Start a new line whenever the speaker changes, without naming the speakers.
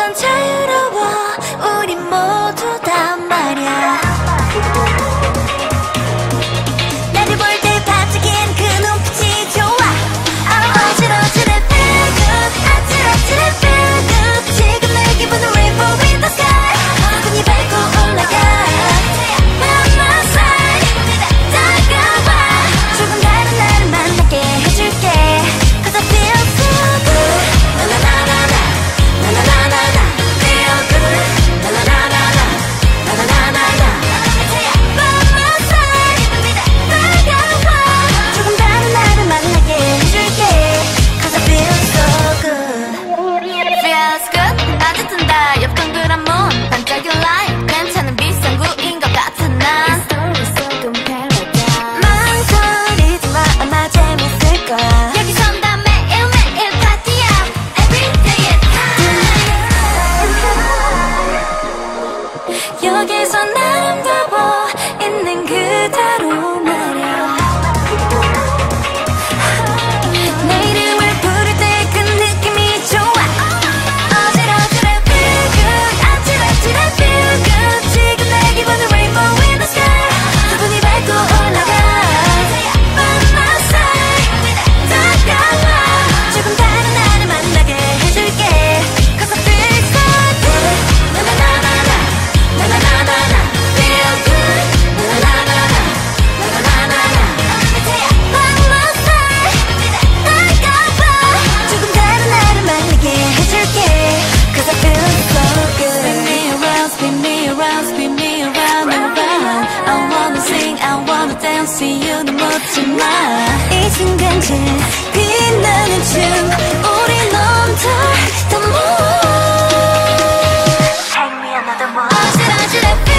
sometimes days on You는 묻지 마이 순간 제 빛나는 춤 우리 넘다 the moon Take me another one 아찔아찔해